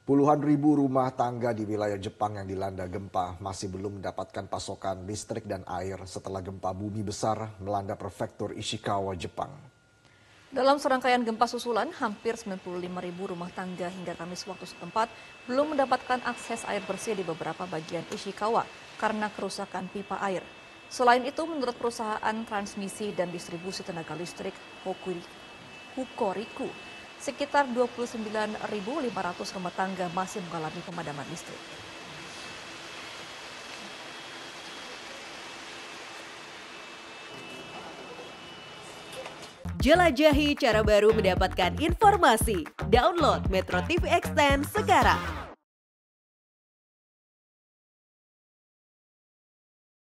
Puluhan ribu rumah tangga di wilayah Jepang yang dilanda gempa masih belum mendapatkan pasokan listrik dan air setelah gempa bumi besar melanda prefektur Ishikawa, Jepang. Dalam serangkaian gempa susulan, hampir 95 ribu rumah tangga hingga Kamis waktu setempat belum mendapatkan akses air bersih di beberapa bagian Ishikawa karena kerusakan pipa air. Selain itu, menurut perusahaan transmisi dan distribusi tenaga listrik Hukoriku, sekitar 29.500 rumah tangga masih mengalami pemadaman listrik. Jelajahi cara baru mendapatkan informasi. Download Metro TV Extend sekarang.